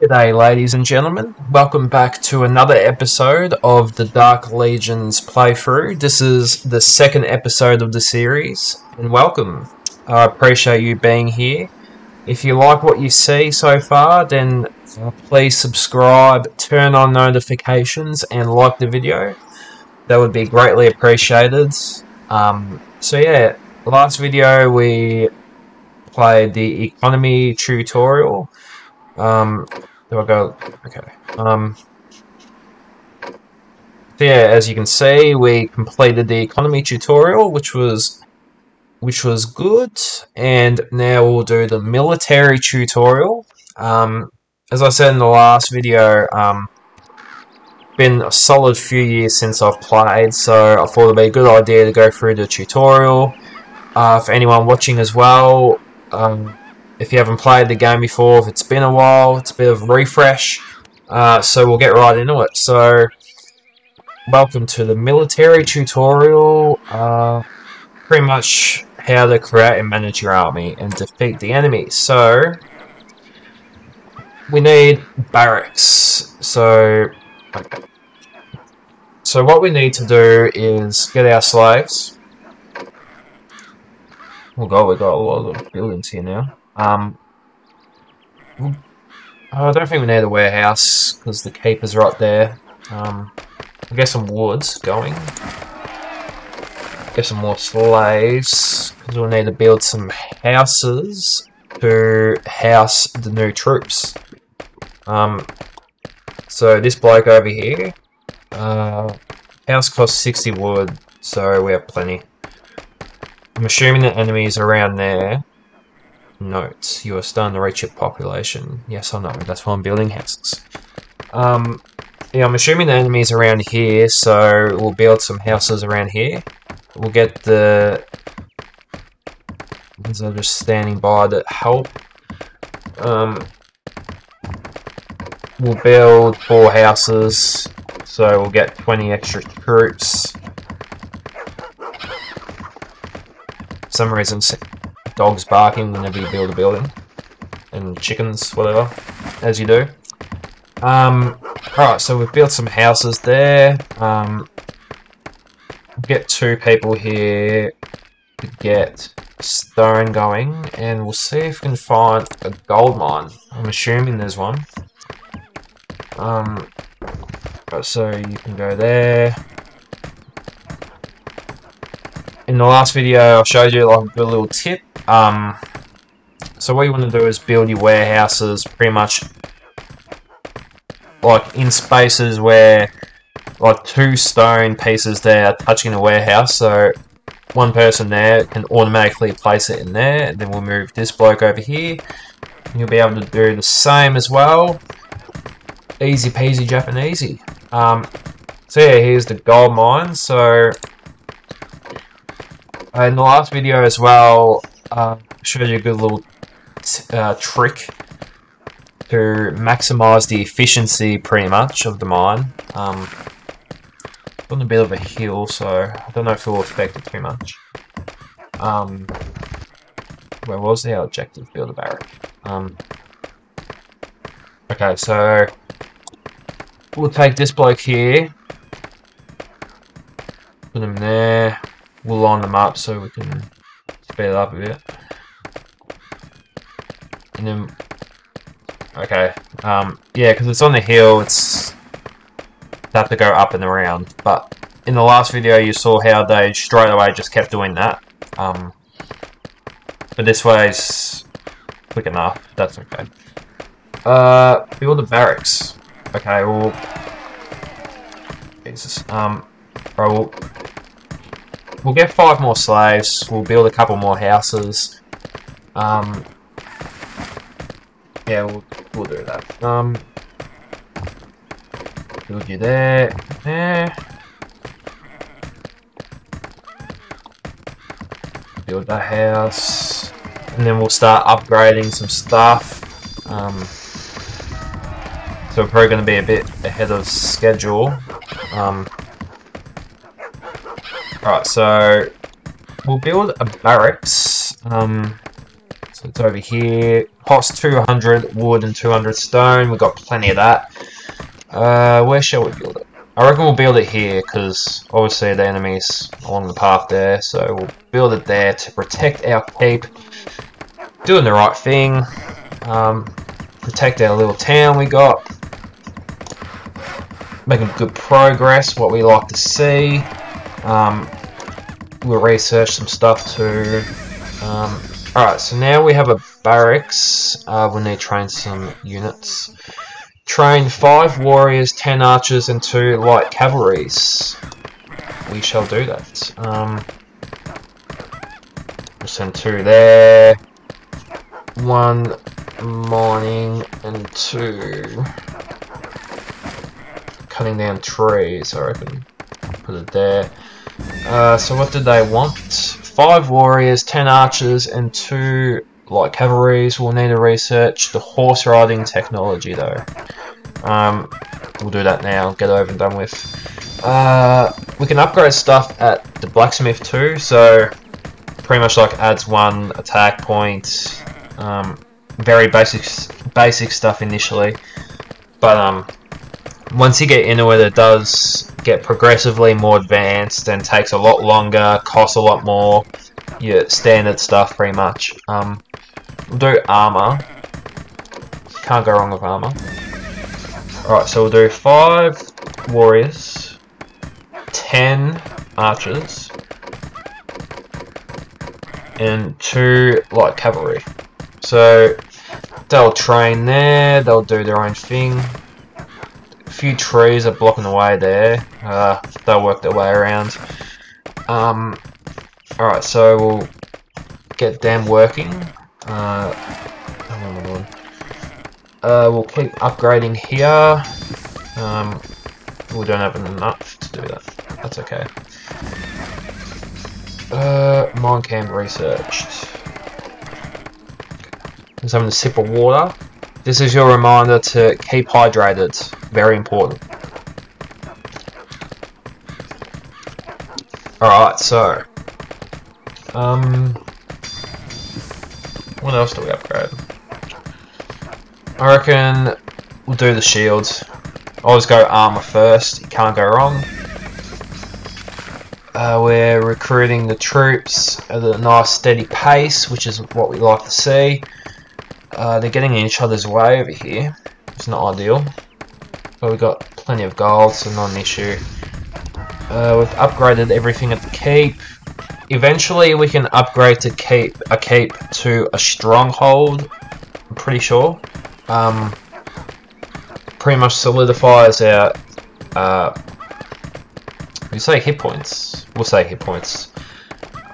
G'day, ladies and gentlemen. Welcome back to another episode of the Dark Legions playthrough. This is the second episode of the series, and welcome. I appreciate you being here. If you like what you see so far, then uh, please subscribe, turn on notifications, and like the video. That would be greatly appreciated. Um, so yeah, last video we played the economy tutorial. Um, I go? Okay. Um, so yeah, as you can see, we completed the economy tutorial, which was which was good, and now we'll do the military tutorial. Um, as I said in the last video, um, been a solid few years since I've played, so I thought it'd be a good idea to go through the tutorial. Uh, for anyone watching as well, um, if you haven't played the game before, if it's been a while, it's a bit of a refresh. Uh, so we'll get right into it. So, welcome to the military tutorial. Uh, pretty much how to create and manage your army and defeat the enemy. So, we need barracks. So. So what we need to do is get our slaves. Oh god, we got a lot of buildings here now. Um, I don't think we need a warehouse because the keeper's are right there. Um, will get some woods going. Get some more slaves because we'll need to build some houses to house the new troops. Um, so this bloke over here, uh, house costs 60 wood, so we have plenty. I'm assuming the enemy's around there. Note, you are starting to reach your population. Yes, I know, that's why I'm building houses. Um, yeah, I'm assuming the enemy's around here, so we'll build some houses around here. We'll get the... These are just standing by that help. Um, we'll build four houses, so we'll get 20 extra troops. For some reason, dogs barking whenever you build a building, and chickens, whatever, as you do. Um, Alright, so we've built some houses there. Um, get two people here to get stone going, and we'll see if we can find a gold mine. I'm assuming there's one. Um, so you can go there. In the last video, I showed you like a little tip um, so what you want to do is build your warehouses pretty much like in spaces where like two stone pieces there are touching the warehouse. So one person there can automatically place it in there. And then we'll move this bloke over here. And you'll be able to do the same as well. Easy peasy Japanesey. Um, so yeah, here's the gold mine. So in the last video as well, uh, show you a good little uh, trick to maximize the efficiency pretty much of the mine. Um, on a bit of a hill, so I don't know if it will affect it too much. Um, where was our objective? Build a barrack. Um, okay, so we'll take this bloke here, put him there, we'll line them up so we can speed it up a bit. And then, okay, um, yeah, because it's on the hill, it's have to go up and around. But in the last video, you saw how they straight away just kept doing that. Um, but this way's quick enough. That's okay. Uh, build a barracks. Okay, well, Jesus. Um, right, we'll we'll get five more slaves. We'll build a couple more houses. Um, yeah, we'll, we'll do that. Um, build you there, there. Build that house. And then we'll start upgrading some stuff. Um, so we're probably going to be a bit ahead of schedule. Um, Alright, so we'll build a barracks. Um, so it's over here. cost 200 wood and 200 stone. We've got plenty of that. Uh, where shall we build it? I reckon we'll build it here because obviously the enemy's along the path there. So we'll build it there to protect our keep. Doing the right thing. Um, protect our little town we got. Making good progress, what we like to see. Um, we'll research some stuff too. Um, Alright, so now we have a barracks. Uh, we need to train some units. Train 5 warriors, 10 archers, and 2 light cavalries. We shall do that. Um, we'll send 2 there. 1 mining, and 2 cutting down trees, I reckon. Put it there. Uh, so what did they want? Five warriors, ten archers, and two light cavalries. We'll need to research the horse riding technology though. Um, we'll do that now, get over and done with. Uh, we can upgrade stuff at the blacksmith too, so pretty much like adds one attack point. Um, very basic, basic stuff initially, but um, once you get into it, it does get progressively more advanced and takes a lot longer, costs a lot more. Your standard stuff, pretty much. Um, we'll do armor. Can't go wrong with armor. Alright, so we'll do five warriors, ten archers, and two light cavalry. So they'll train there, they'll do their own thing few trees are blocking the way there. Uh, they'll work their way around. Um, Alright, so we'll get them working. Uh, uh, we'll keep upgrading here. Um, we don't have enough to do that. That's okay. Uh, mine camp researched. Just having a sip of water. This is your reminder to keep hydrated. Very important. Alright, so... Um... What else do we upgrade? I reckon we'll do the shields. Always go armor first, you can't go wrong. Uh, we're recruiting the troops at a nice steady pace, which is what we like to see. Uh, they're getting in each other's way over here. It's not ideal. But we've got plenty of gold, so not an issue. Uh, we've upgraded everything at the keep. Eventually we can upgrade to keep a keep to a stronghold, I'm pretty sure. Um, pretty much solidifies our uh, we say hit points. We'll say hit points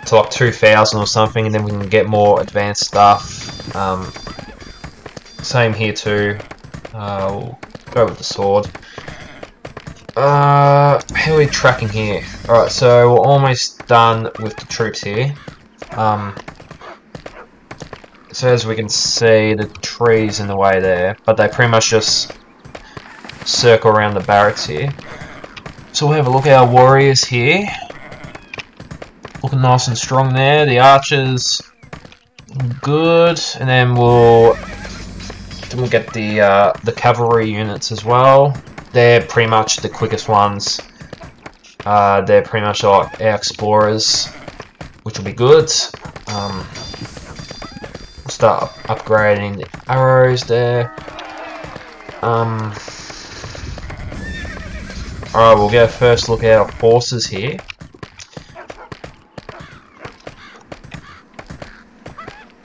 to like 2,000 or something, and then we can get more advanced stuff. Um, same here too. Uh, we'll go with the sword. Uh, how are we tracking here? Alright, so we're almost done with the troops here. Um, so as we can see, the trees in the way there, but they pretty much just circle around the barracks here. So we'll have a look at our warriors here. Looking nice and strong there. The archers, good. And then we'll we'll get the uh, the cavalry units as well. They're pretty much the quickest ones. Uh, they're pretty much our explorers, which will be good. Um, start upgrading the arrows there. Um, Alright, we'll get a first look at our forces here.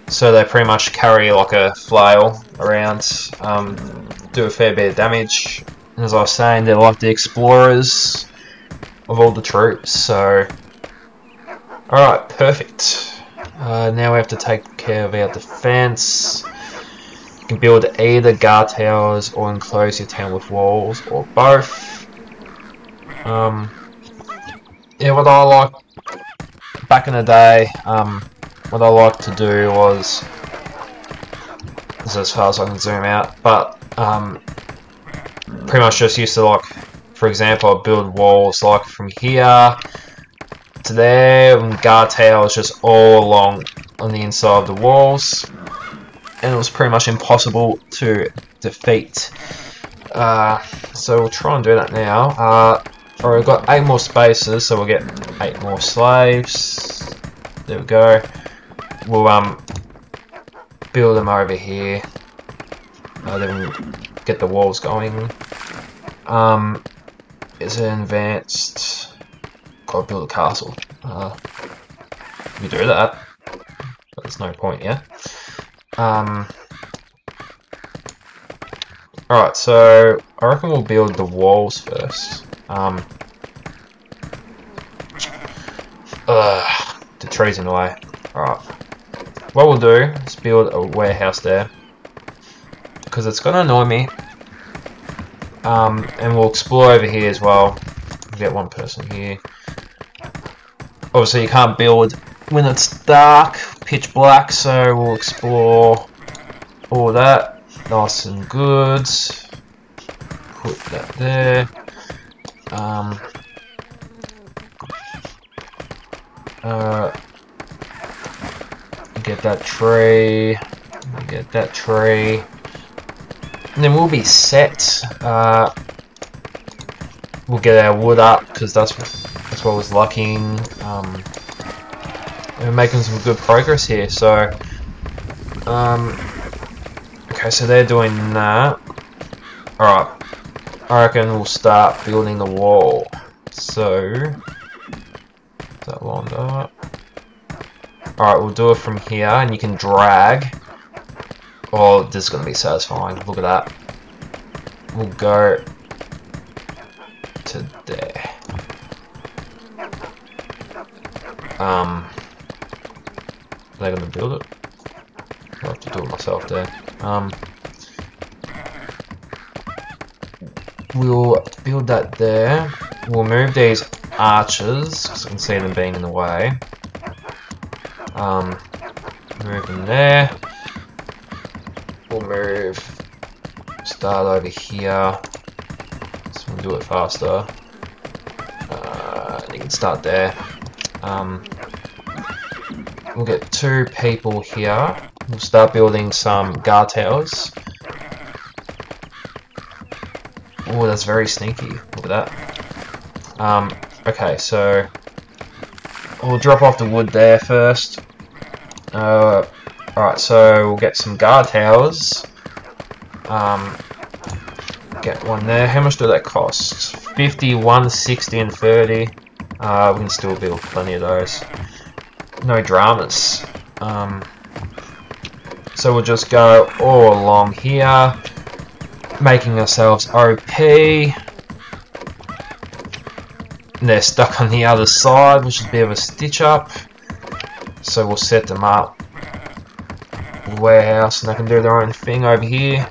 So they pretty much carry like a flail around, um, do a fair bit of damage. As I was saying, they're like the explorers of all the troops, so... Alright, perfect. Uh, now we have to take care of our defense. You can build either guard towers or enclose your town with walls, or both. Um, yeah, what I like back in the day, um, what I like to do was is as far as I can zoom out, but um, pretty much just used to like, for example, build walls like from here to there, and guard towers just all along on the inside of the walls. and it was pretty much impossible to defeat. Uh, so we'll try and do that now. Uh, we've got 8 more spaces, so we'll get 8 more slaves. There we go. We'll um build them over here. Uh, then get the walls going. Um, is it advanced? Gotta build a castle. Uh, we do that. There's no point, yeah? Um, Alright, so I reckon we'll build the walls first. Um, the trees in the way. Alright. What we'll do is build a warehouse there. Because it's going to annoy me. Um, and we'll explore over here as well. Get one person here. Obviously you can't build when it's dark, pitch black, so we'll explore all that. Nice and good. Put that there. Um, uh, get that tree. Get that tree. And then we'll be set. Uh, we'll get our wood up because that's that's what was lacking. Um, we're making some good progress here. So, um, Okay, so they're doing that. Alright. I reckon we'll start building the wall. So... that lined up? Alright, we'll do it from here, and you can drag. Oh, this is going to be satisfying. Look at that. We'll go to there. Um, are they going to build it? I'll have to do it myself there. Um, we'll build that there. We'll move these arches, because I can see them being in the way. Um, move them there. We'll move, start over here. So we'll do it faster. Uh, you can start there. Um, we'll get two people here. We'll start building some guard towers. Oh, that's very sneaky. Look at that. Um, okay, so we'll drop off the wood there first. Uh, Alright, so we'll get some guard towers. Um, get one there. How much do that cost? 50, 1, 60, and 30. Uh, we can still build plenty of those. No dramas. Um, so we'll just go all along here, making ourselves OP. They're stuck on the other side, which is a bit of a stitch up. So we'll set them up. Warehouse, and they can do their own thing over here.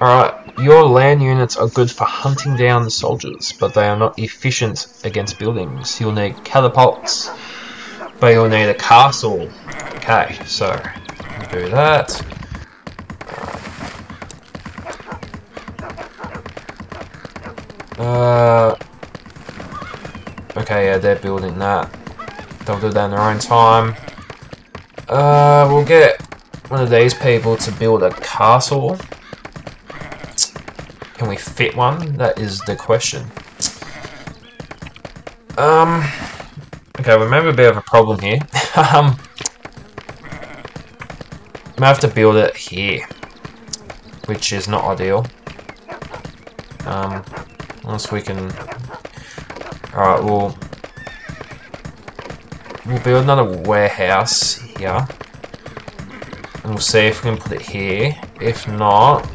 Alright, your land units are good for hunting down the soldiers, but they are not efficient against buildings. You'll need catapults, but you'll need a castle Okay, so do that. Uh, okay, yeah, they're building that. They'll do that in their own time. Uh, we'll get one of these people to build a castle. Can we fit one? That is the question. Um, okay, we may have a bit of a problem here. um, I have to build it here, which is not ideal. Um, unless we can... Alright, we'll... We'll build another warehouse here. And we'll see if we can put it here. If not,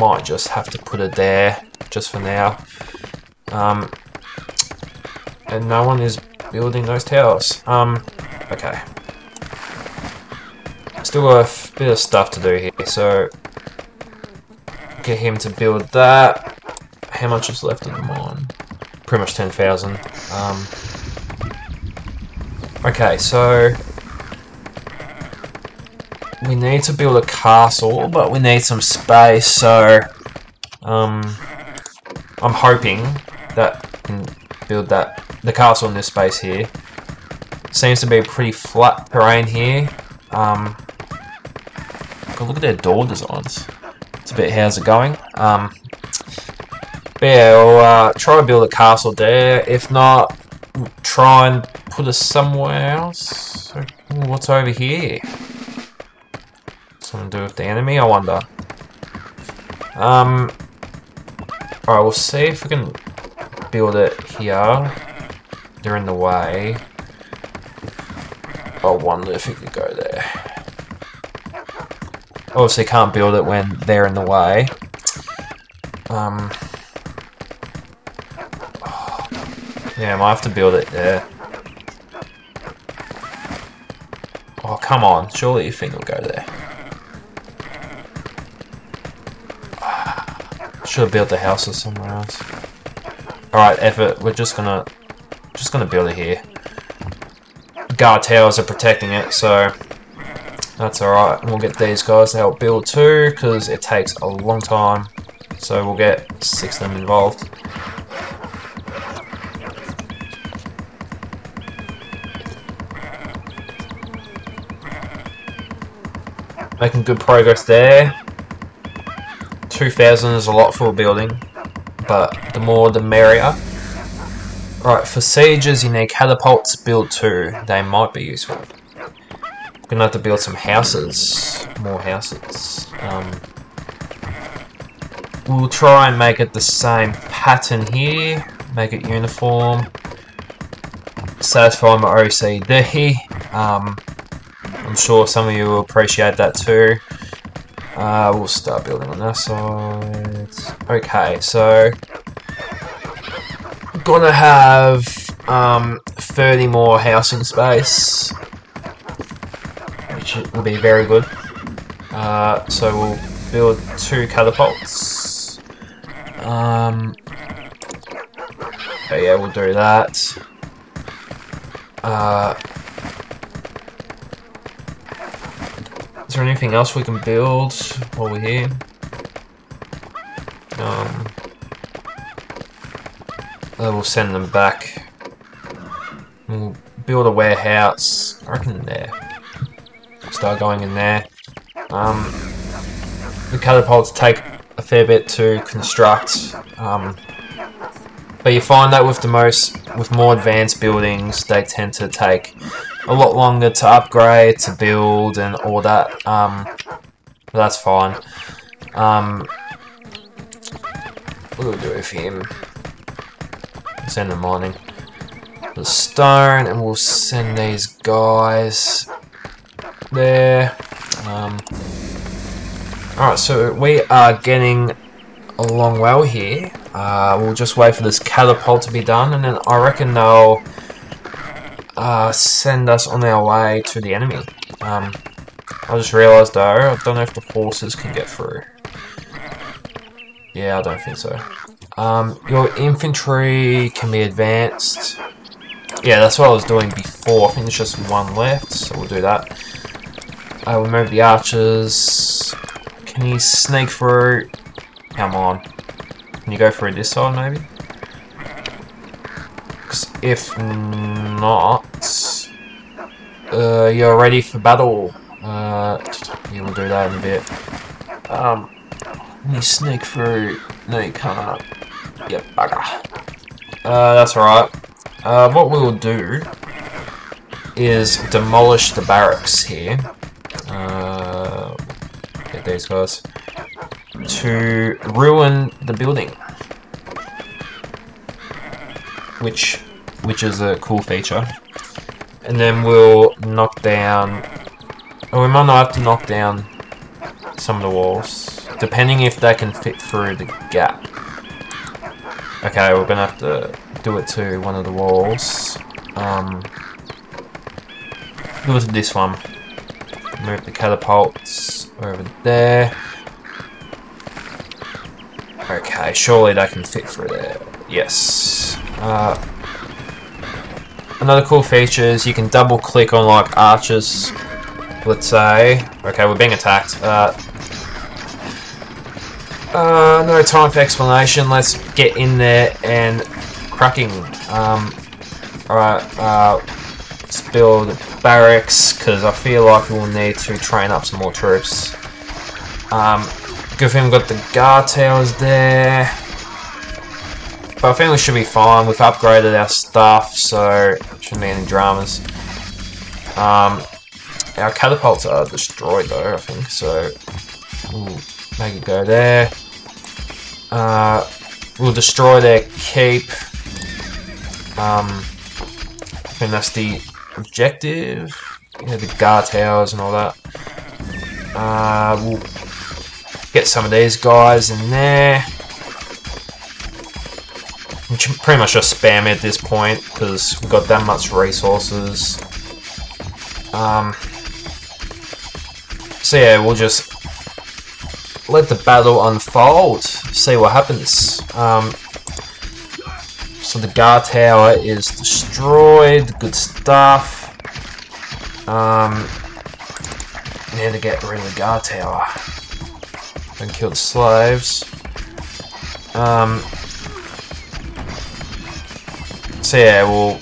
might just have to put it there, just for now. Um, and no one is building those towers. Um, okay. Still got a bit of stuff to do here, so get him to build that. How much is left in the mine? Pretty much 10,000. Um, okay, so we need to build a castle, but we need some space, so um, I'm hoping that we can build that the castle in this space here. Seems to be a pretty flat terrain here. Um, look at their door designs. It's a bit, how's it going? Um, but yeah, we'll uh, try to build a castle there. If not, we'll try and put us somewhere else. What's over here? Something to do with the enemy, I wonder. Um, alright, we'll see if we can build it here. They're in the way. I wonder if we could go there. Obviously can't build it when they're in the way. Um, yeah, I might have to build it there. Oh, come on. Surely your thing will go there. Should have built the houses somewhere else. Alright, effort. We're just gonna just gonna build it here. Guard towers are protecting it, so that's alright. We'll get these guys to help build too, because it takes a long time. So we'll get six of them involved. Making good progress there. 2,000 is a lot for a building, but the more the merrier. Right, for sieges you need catapults build two. They might be useful. Gonna have to build some houses. More houses. Um, we'll try and make it the same pattern here. Make it uniform. Satisfy my OCD. Um, I'm sure some of you will appreciate that too. Uh, we'll start building on that side. Okay, so gonna have um, 30 more housing space, which will be very good. Uh, so we'll build two catapults. Um, yeah, we'll do that. Uh, Is there anything else we can build while we're here? Um, uh, we'll send them back. We'll build a warehouse. I reckon there. Start going in there. Um, the catapults take a fair bit to construct. Um, but you find that with the most, with more advanced buildings, they tend to take a lot longer to upgrade, to build, and all that. Um, that's fine. Um, what do we do with him? Send him mining. The stone, and we'll send these guys there. Um, Alright, so we are getting along well here. Uh, we'll just wait for this catapult to be done, and then I reckon they'll uh, send us on our way to the enemy. Um, I just realised though, I don't know if the horses can get through. Yeah, I don't think so. Um, your infantry can be advanced. Yeah, that's what I was doing before. I think there's just one left, so we'll do that. I will move the archers. Can he sneak through? Come on. Can you go through this side, maybe? If not, uh, you're ready for battle. Uh, yeah, we'll do that in a bit. Um, can you sneak through? No, you can't. Yep, bugger. Uh, that's alright. Uh, what we'll do is demolish the barracks here. Uh, get these guys. To ruin the building. Which, which is a cool feature and then we'll knock down... Or we might not have to knock down some of the walls, depending if they can fit through the gap. Okay, we're gonna have to do it to one of the walls. Um, do it to this one. Move the catapults over there. Okay, surely they can fit through there. Yes. Uh, Another cool feature is you can double click on like archers, let's say. Okay, we're being attacked. Uh, uh, no time for explanation, let's get in there and cracking. Um, Alright, uh, let's build barracks, because I feel like we'll need to train up some more troops. Um, good thing we've got the guard towers there. But I think we should be fine. We've upgraded our stuff, so shouldn't be any dramas. Um, our catapults are destroyed though, I think, so we'll make it go there. Uh, we'll destroy their keep. Um, I think that's the objective. Yeah, the guard towers and all that. Uh, we'll get some of these guys in there. Pretty much just spam at this point because we've got that much resources. Um, so yeah, we'll just let the battle unfold, see what happens. Um, so the guard tower is destroyed, good stuff. Um, need to get rid of the guard tower and kill the slaves. Um, so yeah, we'll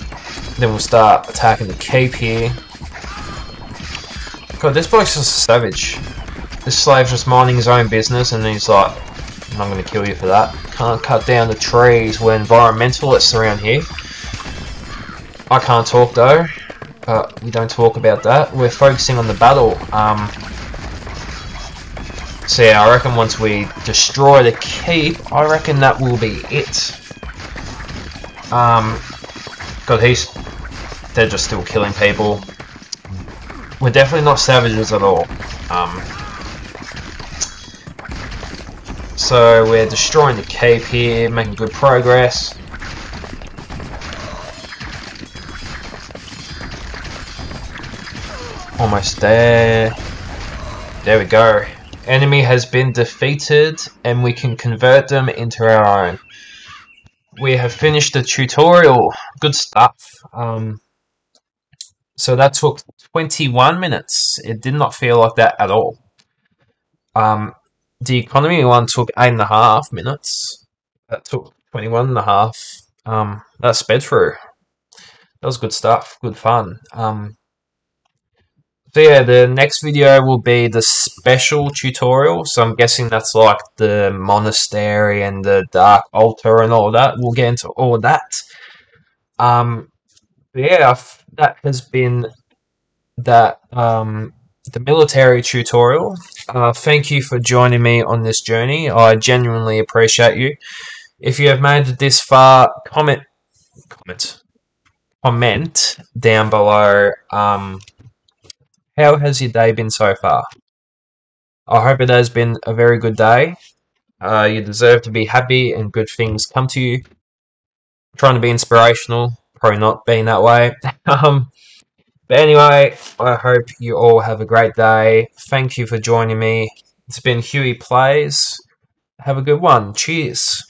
then we'll start attacking the keep here. God, this bloke's just savage. This slave's just minding his own business and he's like, I'm not going to kill you for that. Can't cut down the trees. We're environmentalists around here. I can't talk though, but we don't talk about that. We're focusing on the battle. Um, so yeah, I reckon once we destroy the keep, I reckon that will be it. Um, God, he's... They're just still killing people. We're definitely not savages at all. Um, so we're destroying the keep here, making good progress. Almost there. There we go. Enemy has been defeated and we can convert them into our own. We have finished the tutorial. Good stuff. Um, so that took 21 minutes. It did not feel like that at all. Um, the economy one took eight and a half minutes. That took 21 and a half. Um, that sped through. That was good stuff. Good fun. Um, so yeah, the next video will be the special tutorial. So I'm guessing that's like the monastery and the dark altar and all that. We'll get into all that. Um, yeah, that has been that um, the military tutorial. Uh, thank you for joining me on this journey. I genuinely appreciate you. If you have made it this far, comment, comment, comment down below. Um, how has your day been so far? I hope it has been a very good day. Uh, you deserve to be happy and good things come to you. I'm trying to be inspirational probably not being that way. um, but anyway, I hope you all have a great day. Thank you for joining me. It's been Huey Plays. Have a good one. Cheers.